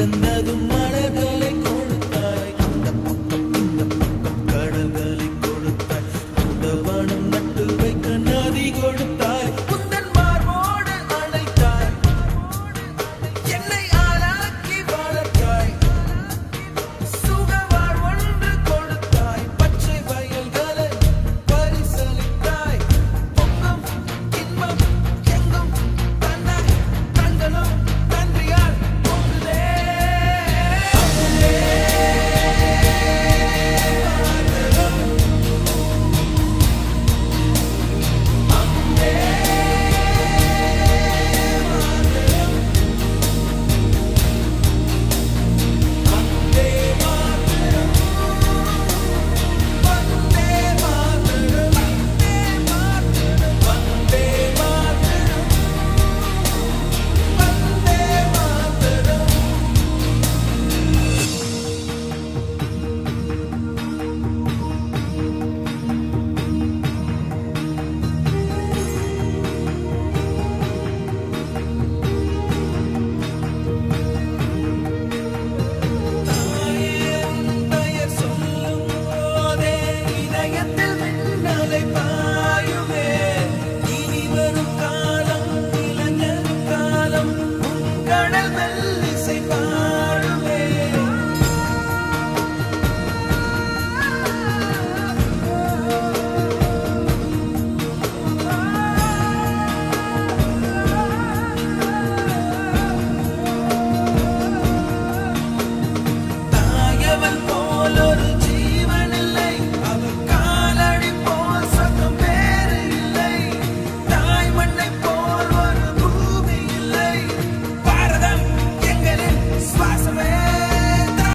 another one